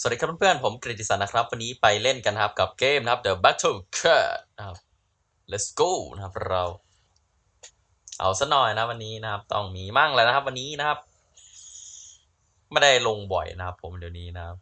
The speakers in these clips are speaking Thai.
สวัสดีครับเพื่อนๆ ผมกฤติสันนะครับ วันนี้ไปเล่นกันนะครับกับเกมนะครับ The Battle Cat นะครับ Let's go นะครับเรา เอาซะหน่อยนะวันนี้นะครับ ต้องมีมั่งแล้วนะครับ วันนี้นะครับ ไม่ได้ลงบ่อยนะครับ ผมเดี๋ยวนี้นะครับ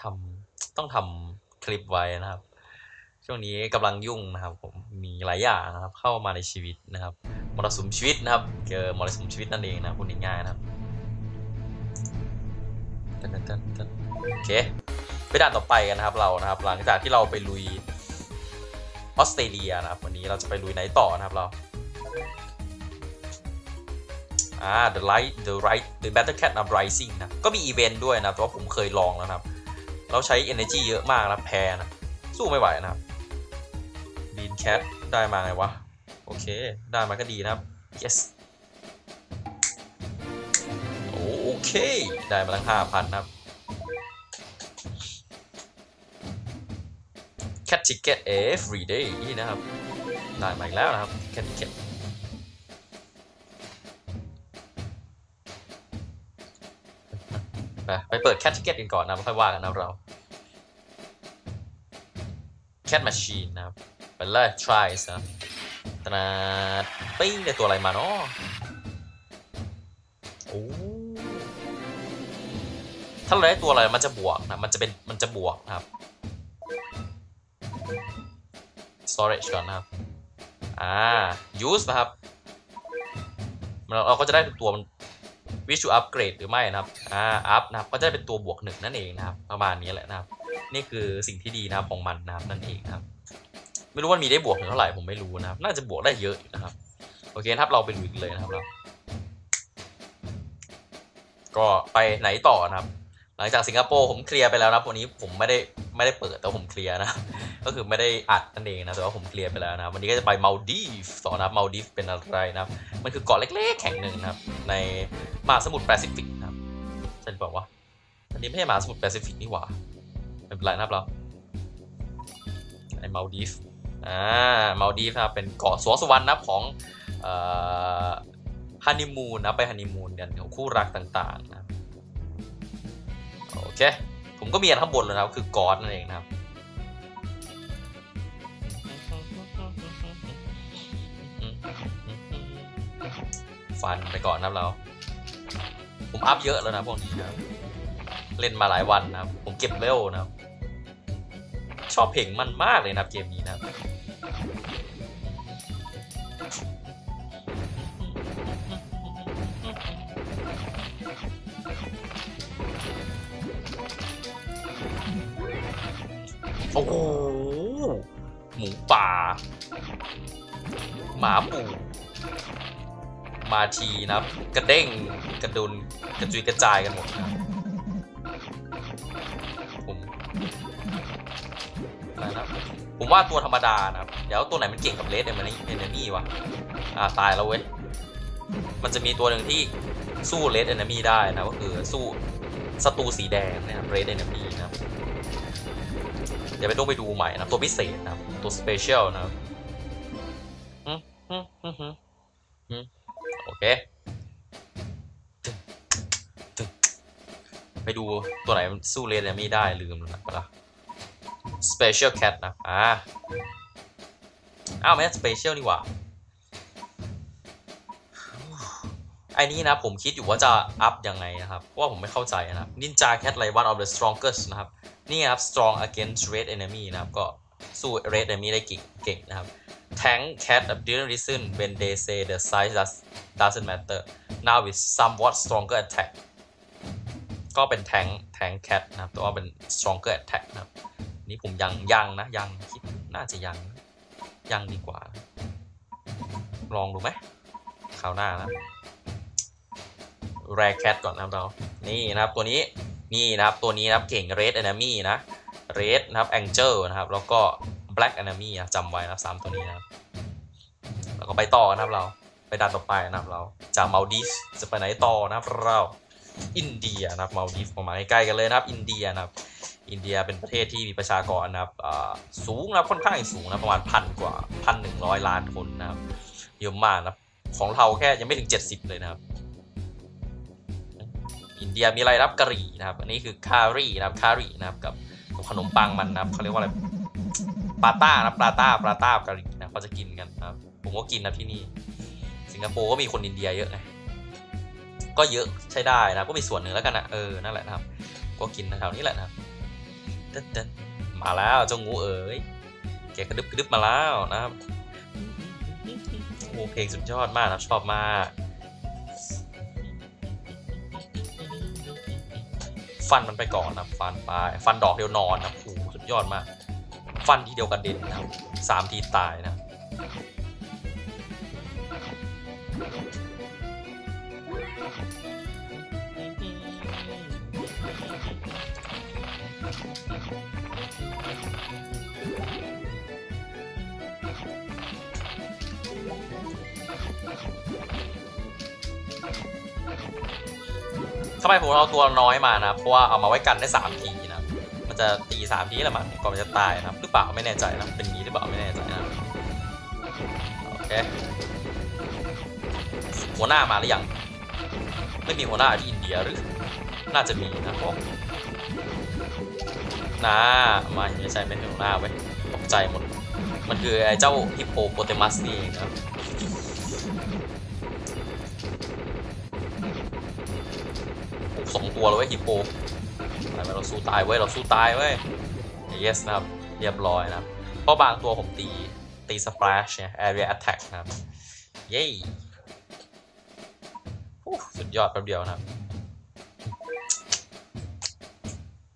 ทำต้องทำคลิปไว้นะครับ ช่วงนี้กำลังยุ่งนะครับ ผมมีหลายอย่างนะครับ เข้ามาในชีวิตนะครับมรสุมชีวิตนะครับเจอมรสุมชีวิตนั่นเองนะพูดง่ายๆนะครับ ตันตันโอเคไปด่านต่อไปกันนะครับเรานะครับ หลังจากที่เราไปลุยออสเตรเลียนะครับ วันนี้เราจะไปลุยไหนต่อนะครับเราอ่า the light the right the battle cat uprising นะก็มีอีเวนต์ด้วยนะแต่ว่าผมเคยลองแล้วนะครับ เราใช้ energy เยอะมากนะแพ้นะสู้ไม่ไหวนะครับ bean cat ได้มาไงวะ โอเค ได้มาก็ดีนะครับ yes โอเค ได้มาตั้งห้าพันนะครับ cat ticket every day นะครับได้มาอีกแล้วนะครับ cat ticket ไปไปเปิด cat ticket กันก่อนนะไม่ค่อยว่ากันนะเรา cat machine นะครับไปเลย try นะตนาดปิ้งได้ตัวอะไรมาเนาะโอ้ถ้าเราได้ตัวอะไรมันจะบวกนะ มันจะเป็น มันจะบวกนะครับ storage ก่อนนะครับ อ่า use นะครับ เราเราก็จะได้ตัว wish to upgrade หรือไม่นะครับ อ่า up นะครับ ก็จะได้เป็นตัวบวกหนึ่งนั่นเองนะครับ ประมาณนี้แหละนะครับ นี่คือสิ่งที่ดีนะครับของมันนะครับนั่นเองนะครับ ไม่รู้ว่ามีได้บวกถึงเท่าไหร่ผมไม่รู้นะครับ น่าจะบวกได้เยอะอยู่นะครับ โอเคครับ เราไปลุยกันเลยนะครับเราก็ไปไหนต่อนะครับ หลังจากสิงคโปร์ผมเคลียร์ไปแล้วนะวันนี้ผมไม่ได้ไม่ได้เปิดแต่ผมเคลียร์นะ ก็คือไม่ได้อัดนั่นเองนะแต่ว่าผมเคลียร์ไปแล้วนะครับวันนี้ก็จะไปมาลดีฟต่อนะมาลดีฟเป็นอะไรนะครับ มันคือเกาะเล็กๆแห่งหนึ่งนะครับ ในมหาสมุทรแปซิฟิกนะครับใช่หรือเปล่าวะอันนี้ไม่ใช่มหาสมุทรแปซิฟิกนี่หว่าไม่เป็นไรนะครับเราในมาลดีฟอ่ามาลดีฟนะครับเป็นเกาะสวสวรรค์นะของเอ่อฮันนีมูนนะไปฮันนีมูนกันของคู่รักต่างๆนะโอเคผมก็มีอันข้างบนแล้วนะครับคือกอดนั่นเองนะครับ ฟันไปก่อนนะครับเรา ผมอัพเยอะแล้วนะพวกนี้นะครับ เล่นมาหลายวันนะครับ ผมเก็บเวลนะครับ ชอบเพลงมันมากเลยนะครับเกมนี้นะครับโอ้โหหมูป่า หมาปู มาทีนะครับ กระเด้งกระดุนกระจุยกระจายกันหมดนะผมอะไรนะครับผมว่าตัวธรรมดานะครับ เดี๋ยวตัวไหนมันเก่งกับเลสเดมันนี่เอนมี่วะอ่าตายแล้วเว้ย มันจะมีตัวหนึ่งที่สู้เลสเอนมี่ได้นะก็คือสู้ศัตรูสีแดงนะครับเรดเอนมี่นะครับเดี๋ยวไปต้องไปดูใหม่นะตัวพิเศษนะตัวสเปเชียลนะครับอื เค ไปดูตัวไหนมันสู้เรดไม่ได้ลืมแล้วนะปะละ Special Cat นะ อ่า อ้าวไม่ใช่ Special นี่หว่า ไอ้นี้นะผมคิดอยู่ว่าจะอัพยังไงนะครับ เพราะว่าผมไม่เข้าใจนะครับ Ninja Cat ไ i one of the strongest นะครับ นี่ครับ strong against red enemy นะครับ ก็สู้ red enemy ได้เก่งนะครับ thank cat didn't listen when they say the size does, doesn't matter now with somewhat stronger attack ก็เป็นแทงแทงแคทนะครับแต่ว่าเป็น stronger attack นะครับ นี่ผมยังยังนะยังคิดน่าจะยัง ยังดีกว่า ลองดูไหมคราวหน้านะแรแคทก่อนนะเรา นี่นะครับตัวนี้ นี่นะครับตัวนี้นะครับเก่ง red enemy นะ red นะครับ angel นะครับ แล้วก็ black enemy นะจำไว้นะสามตัวนี้นะแล้วก็ไปต่อนะครับเราไปดันต่อไปนะครับเราจากมาลดีฟจะไปไหนต่อนะครับเราอินเดียนะครับมาลดีฟประมาณใกล้ๆกันเลยนะครับ อินเดียนะครับอินเดียเป็นประเทศที่มีประชากรนะครับสูงนะค่อนข้างสูงนะประมาณพันกว่าพันหนึ่งร้อยล้านคนนะครับเยอะมากนะของเราแค่ยังไม่ถึง 70 เลยนะครับ อินเดียมีอะไรรับกะหรี่นะครับ อันนี้คือคารีนะครับคารีนะครับกับขนมปังมันนะครับเขาเรียกว่าอะไร prata นะ prata prata กะหรี่นะเขาจะกินกันครับผมก็กินนะที่นี่ สิงคโปร์ก็มีคนอินเดียเยอะไงก็เยอะใช้ได้นะก็มีส่วนหนึ่งแล้วกันนะเออนั่นแหละนะครับ ก็กินแถวนี้แหละนะครับเต้นมาแล้วเจ้างูเอ๋ยแกกระดึบกระดึบมาแล้วนะครับโอ้เพลงสุดยอดมากนะชอบมากฟันมันไปก่อนนะฟันไปฟันดอกเดียวนอนนะโอ้สุดยอดมาก ฟันทีเดียวกระเด็นนะครับสามทีตายนะทำไมผมเอาตัวน้อยมานะเพราะว่าเอามาไว้กันได้สามที จะตีสามทีละมั้งก่อนมันจะตายนะครับหรือเปล่าไม่แน่ใจนะเป็นงี้หรือเปล่าไม่แน่ใจนะโอเคหัวหน้ามาหรือยังไม่มีหัวหน้าที่อินเดียหรือน่าจะมีนะพวกนะมาไม่ใช่ไม่ใช่หัวหน้าเว้ยตกใจหมดมันคือไอ้เจ้าฮิปโปโปเตมัสนี่เองครับสองตัวเลยฮิปโป เราสู้ตายเว้ยเราสู้ตายเว้ย yes นะครับ เรียบร้อยนะครับ เพราะบางตัวผมตี ตีสป a ชเนี่ย area attack นะครับ เย้สุดยอดแป๊บเดียวนะครับ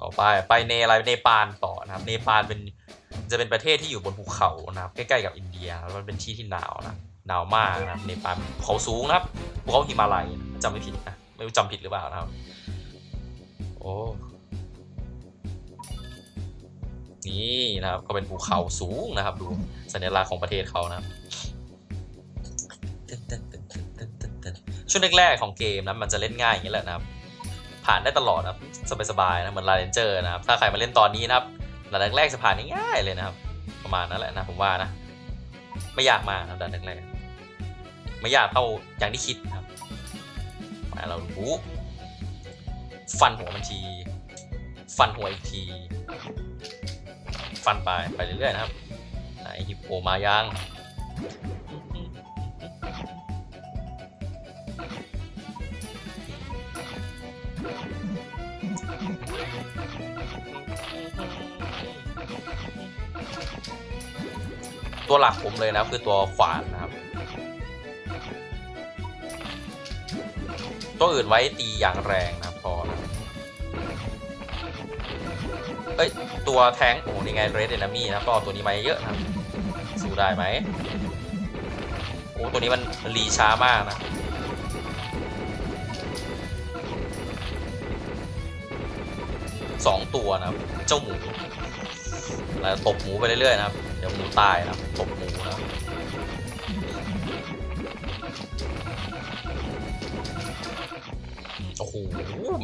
ต่อไปไปเนอะไรเนปาลต่อนะครับ เนปาลเป็นจะเป็นประเทศที่อยู่บนภูเขานะครับ ใกล้ๆกับอินเดียแล้วมันเป็นที่ที่หนาวนะหนาวมากนะครับเนปาลภูเขาสูงนะครับภูเขาหิมาลัยจำไม่ผิดนะไม่รู้จำผิดหรือเปล่านะครับ โอ้ นี่นะครับ ก็เป็นภูเขาสูงนะครับ ดูสัญลักษณ์ของประเทศเขานะครับช่วงแรกๆของเกมนะมันจะเล่นง่ายอย่างนี้แหละนะครับ ผ่านได้ตลอดนะครับสบายๆนะเหมือนลาเรนเจอร์นะครับ ถ้าใครมาเล่นตอนนี้นะครับด่านแรกๆจะผ่านง่ายๆเลยนะครับ ประมาณนั้นแหละนะผมว่านะ ไม่ยากมากนะด่านแรกๆไม่ยากเท่าอย่างที่คิดนะครับมาเรารู้ฟันหัวมันที ฟันหัวอีกที ฟันไปไปเรื่อยๆนะครับไหนฮิปโปมายังตัวหลักผมเลยนะคือตัวขวานนะครับ ตัวอื่นไว้ตีอย่างแรง เอ้ย ตัวแทงโอ้โหนี่ไงเรดเดนามี่นะก็เอาตัวนี้มาเยอะนะสู้ได้ไหมโอ้ตัวนี้มันรีช้ามากนะสองตัวนะครับ เจ้าหมูแล้วตบหมูไปเรื่อยๆนะครับ เดี๋ยวหมูตายนะครับตบหมูนะโอ้โห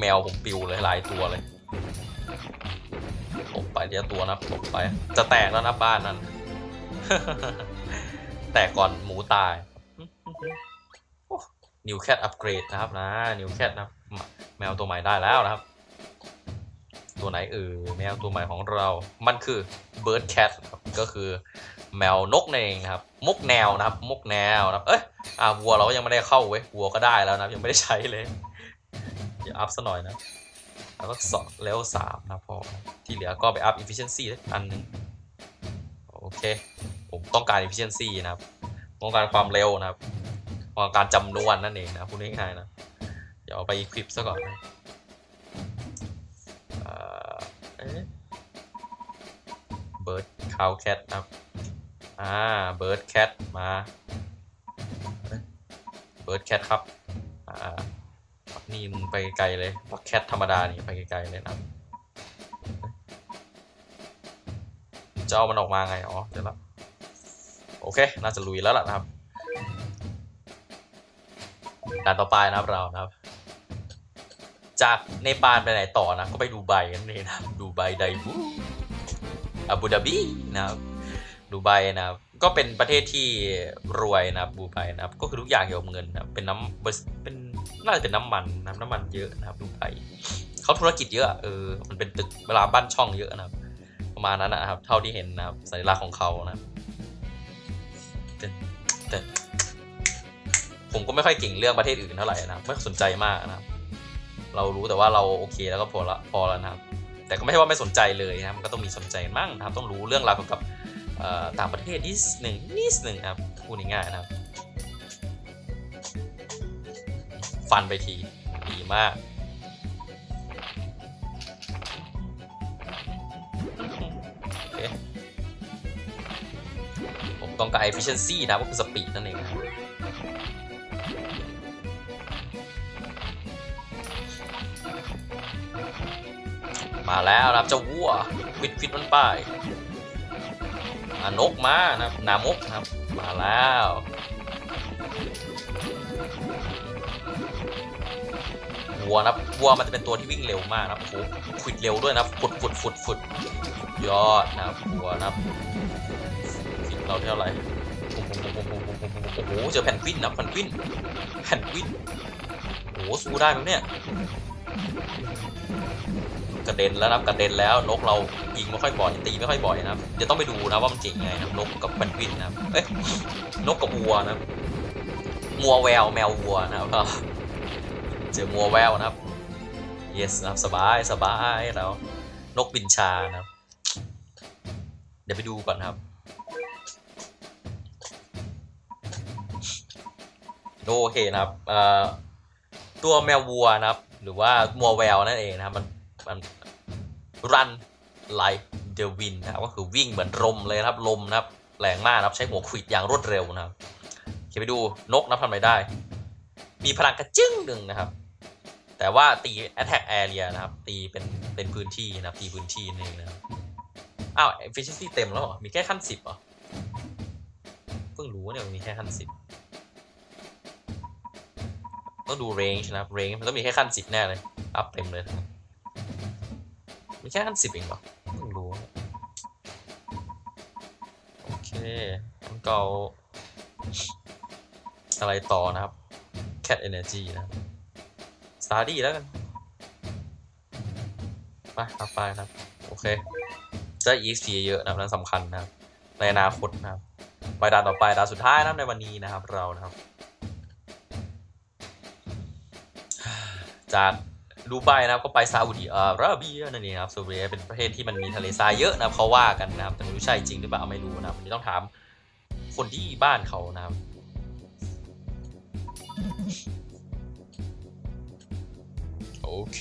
แมวผมปิวเลยหลายตัวเลย ตบไปเดียตัวนะตบไป จะแตกแล้วนะบ้านนั้น แตกก่อนหมูตายนิวแคทอัปเกรดนะครับนะนิวแคทนะแมวตัวใหม่ได้แล้วนะครับ ตัวไหนเออแมวตัวใหม่ของเรา มันคือ Bird Cat ครับก็คือแมวนกนั่นเองนะครับมุกแนวนะครับมุกแนวนะครับเอ้ยอ่าวัวเราก็ยังไม่ได้เข้าเว้ยวัวก็ได้แล้วนะยังไม่ได้ใช้เลยเดี๋ยวอัพซะหน่อยนะ แล้วก็สองเลเวลสามนะพอ ที่เหลือก็ไปอัพ efficiency อันหนึงโอเค ผมต้องการ efficiency นะครับ ต้องการความเร็วนะครับต้องการจำนวนนั่นเองนะพูดง่ายๆนะ เดี๋ยวไป equip ซะก่อนนะเอ่อเอ๊ะ bird cow cat ครับ อ่า bird cat มา bird cat ครับ อ่า นี่มึงไปไกลเลยบักแคทธรรมดานี่ไปไกลเลยนะจะเอามันออกมาไงอ๋อเดี๋ยวละโอเค น่าจะลุยแล้วล่ะนะครับด่านต่อไปนะครับเรานะครับ จากเนปาลไปไหนต่อนะ ก็ไปดูไบกันนี่นะดูไบไดบูอาบูดาบีนะครับดูดูไบนะครับ ก็เป็นประเทศที่รวยนะครับดูไบนะครับ ก็คือทุกอย่างเกี่ยวกับเงินนะครับเป็นน้ำเป็นน่าจะเป็นน้ำมันน้ำน้ำมันเยอะนะครับดูไบเขาธุรกิจเยอะเออมันเป็นตึกเวลาบ้านช่องเยอะนะครับ ประมาณนั้นนะครับ เท่าที่เห็นนะครับสัญลักษณ์ของเขานะแต่แต่ผมก็ไม่ค่อยเก่งเรื่องประเทศอื่นเท่าไหร่นะครับไม่สนใจมากนะครับเรารู้แต่ว่าเราโอเคแล้วก็พอละพอแล้วนะครับ แต่ก็ไม่ใช่ว่าไม่สนใจเลยนะมันก็ต้องมีสนใจมั่งนะครับ ต้องรู้เรื่องราวเกี่ยวกับ ต่างประเทศนิดหนึ่งนิดหนึ่งครับพูดง่ายๆนะครับ ฟันไปทีดีมากผมต้องการ efficiency นะก็คือ speed นั่นเองมาแล้วนะครับเจ้าวัวฟิตฟิตมันไป นกมานะนามกครับ มาแล้ววัวนะวัวมันจะเป็นตัวที่วิ่งเร็วมากนะโอ้โหขุดเร็วด้วยนะฟุดฟุดฟุดฟุดยอดนะครับวัวนะฟิตเราเท่าไหร่โอ้โหเจอแผ่นกวินนะแผ่นกวินแผ่นกวินโอ้โหสู้ได้ไหมเนี่ย กระเด็นแล้วนะกระเด็นแล้วนกเรายิงไม่ค่อยบ่อยตีไม่ค่อยบ่อยนะครับเดี๋ยวต้องไปดูนะว่ามันเก่งไงนะนกกับปันวินนะเอ้ยนกกับวัวนะมัวแววแมววัวนะครับเจอมัวแววนะครับ yes นะครับสบายสบายแล้วนกบินชานะครับ เดี๋ยวไปดูก่อนครับโอเคนะครับตัวแมววัวนะครับ หรือว่ามัวแววนั่นเองนะครับมัน มันรันไลเดวินนะครับก็คือวิ่งเหมือนลมเลยครับลมนะครับแรงมากนะครับใช้หัวขวิดอย่างรวดเร็วนะครับเขียนไปดูนกนะทำอะไรได้ มีพลังกระจึ้งหนึ่งนะครับ แต่ว่าตี attack area นะครับ ตีเป็นเป็นพื้นที่นะครับตีพื้นที่นี่นะครับอ้าว efficiency เต็มแล้วเหรอมีแค่ขั้นสิบเหรอเพิ่งรู้เนี่ยมีแค่ขั้นสิบต้องดู range นะครับ range มันต้องมีแค่ขั้นสิบแน่เลยอัพเต็มเลยนะครับ มีแค่ขั้นสิบเองเหรอเพิ่รู้ โอเคงั้นก็เอาอะไรต่อนะครับ cat energy นะครับ study แล้วกันไปครับไปครับ โอเคจะ exp เยอะนะครับนั่นสำคัญนะครับ ในอนาคตนะครับไปด่านต่อไปด่านสุดท้ายนะครับในวันนี้นะครับเรานะครับ จาก ดูไบนะครับก็ไปซาอุดิอาระเบียนั่นเองครับซาอุดิอาระเบียเป็นประเทศที่มันมีทะเลทรายเยอะนะครับเขาว่ากันนะครับแต่ไม่รู้ใช่จริงหรือเปล่าไม่รู้นะครับวันนี้ต้องถามคนที่บ้านเขานะครับโอเค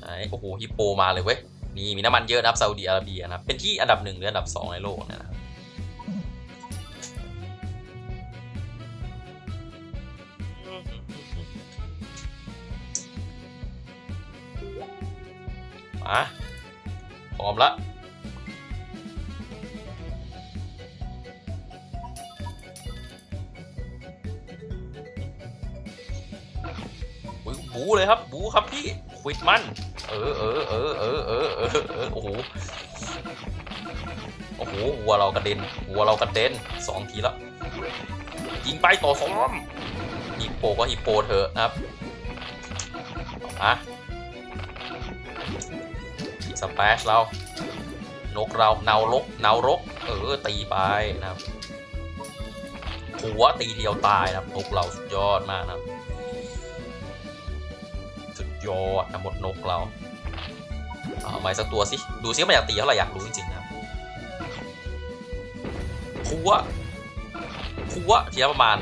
ไหนโอ้โหฮิปโปมาเลยเว้ยนี่มีน้ำมันเยอะนะครับซาอุดิอาระเบียนะครับเป็นที่อันดับหนึ่งหรืออันดับสองในโลกนะครับ มาพร้อมละบูเลยครับ บูครับพี่ควิดมัน เออเออเออเออเออเออโอ้โหโอ้โหวัวเรากระเด็นวัวเรากระเด็นสองทีล้วยิงไปต่อสองฮิปโปก็ฮิปโปเถอะครับอะ สเปชเรา นกเราเนารกเนารก เออ ตีไปนะครับหัวตีเดียวตายนะครับนกเราสุดยอดมากนะครับ สุดยอดนะหมดนกเราเอาไปสักตัวสิ ดูซิมันอยากตีเท่าไหร่อยากรู้จริงๆนะครับคัวคัวทีละประมาณ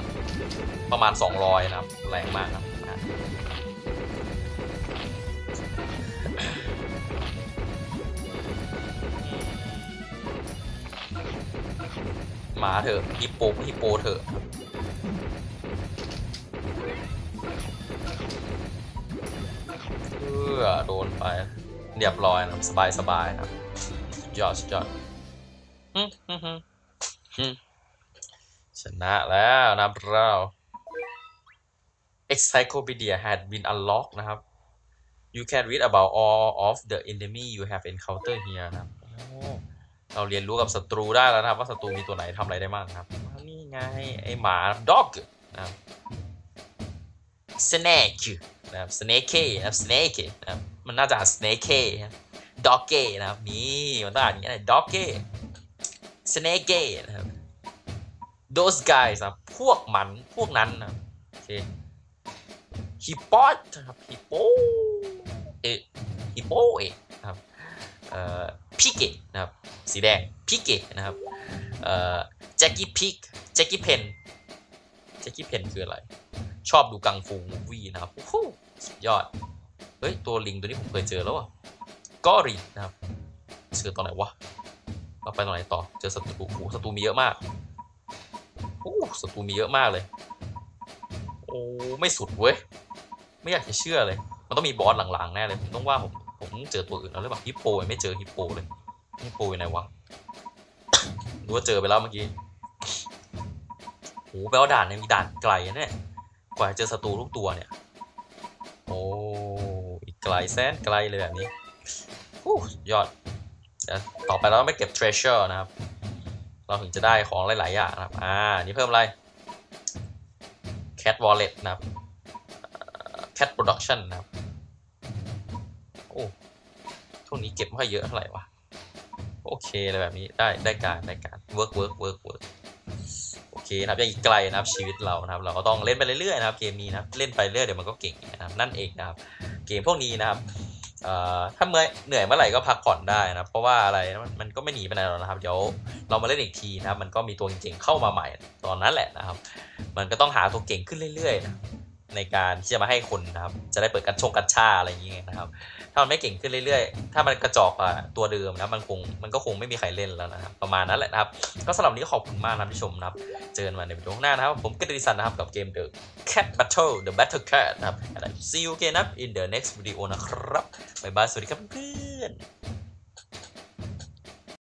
ประมาณ 200 นะครับ แรงมากครับ มาเถอะฮิปโปฮิปโปเถอะเพื่อโดนไป เรียบร้อยนะสบายสบายนะสุดยอดสุดยอดชนะแล้วนะเรา Encyclopedia had been unlocked นะครับ you can read about all of the enemy you have encountered here นะครับ เราเรียนรู้กับศัตรูได้แล้วนะครับ ว่าศัตรูมีตัวไหนทำอะไรได้บ้างครับ นี่ไง ไอหมาด็อกนะครับ snake นะครับ snake นะครับ snake นะครับมันน่าจะ snake ครับ dogge นะครับนี่มันต้องอ่านอย่างนี้นะ dogge snake นะครับ those guys นะครับพวกมันพวกนั้นนะครับโอเค hippot นะครับ hippo เอะ hippo เอะนะครับเอ่อ pig นะครับสีแดง pig นะครับเอ่อ jackie pig jackie pen jackie pen คืออะไร ชอบดูกังฟูมูวี่นะครับโอ้โหสุดยอด เฮ้ย ตัวลิงตัวนี้ผมเคยเจอแล้วอะกอรีนะครับเจอตอนไหนวะเราไปตอนไหนต่อเจอศัตรูโอ้ศัตรูมีเยอะมากโอ้ศัตรูมีเยอะมากเลย โอ้ไม่สุดเว้ยไม่อยากจะเชื่อเลย มันต้องมีบอสหลังๆแน่เลยผมต้องว่าผม ผมเจอตัวอื่นแล้วหรือเปล่าฮิปโปไม่เจอฮิปโปเลยฮิปโปอยู่ไหนวะรู้ว่าเจอไปแล้วเมื่อกี้โอ้แปลว่าด่านเนี่ยมีด่านไกลนะเนี่ยกว่าจะเจอศัตรูทุกตัวเนี่ย โอ้อีกไกลแสนไกลเลยแบบนี้ฮู้ยอดเดี๋ยวต่อไปเราต้องไปเก็บ treasure นะครับ เราถึงจะได้ของหลาย ๆ อย่างนะครับ อ่า นี่เพิ่มอะไร cat wallet นะครับ cat production นะครับ อ้ช่วงนี้เก็บไม่ค่อยเยอะเท่าไหร่วะโอเคเลยแบบนี้ได้ได้การได้การ work work work work โอเคนะครับยังอีกไกลนะครับชีวิตเรานะครับ เราก็ต้องเล่นไปเรื่อยๆนะครับเกมนี้นะครับเล่นไปเรื่อยเดี๋ยวมันก็เก่งนะครับนั่นเองนะครับ เกมพวกนี้นะครับถ้าเมื่อเหนื่อยเมื่อไหร่ก็พักผ่อนได้นะเพราะว่าอะไรมันมันก็ไม่หนีไปไหนหรอกนะครับเดี๋ยวเรามาเล่นอีกทีนะครับมันก็มีตัวเก่งๆเข้ามาใหม่ ตอนนั้นแหละนะครับ มันก็ต้องหาตัวเก่งขึ้นเรื่อยๆนะ ในการที่จะมาให้คนนะครับ จะได้เปิดกันชงกันชาอะไรอย่างเงี้ยนะครับ ถ้ามันไม่เก่งขึ้นเรื่อยๆ ถ้ามันกระจอกกว่าตัวเดิมนะมันคงมันก็คงไม่มีใครเล่นแล้วนะครับ ประมาณนั้นแหละนะครับ ก็สำหรับนี้ขอบคุณมากนะที่ชมนะครับ เจอกันใหม่ในวิดีโอข้างหน้านะครับ ผมกฤติสันนะครับกับเกม The Cat Battle The Battle Cat นะครับ see you again นะครับ in the next video นะครับบ๊ายบายสวัสดีครับเพื่อน